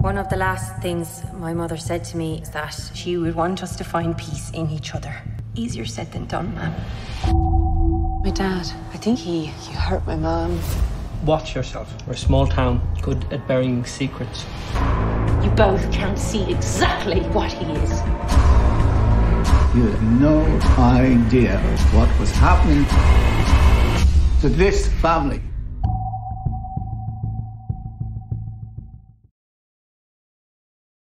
One of the last things my mother said to me is that she would want us to find peace in each other. Easier said than done, ma'am. My dad, I think he, he hurt my mom. Watch yourself. We're a small town, good at burying secrets. You both can't see exactly what he is. You have no idea what was happening to this family.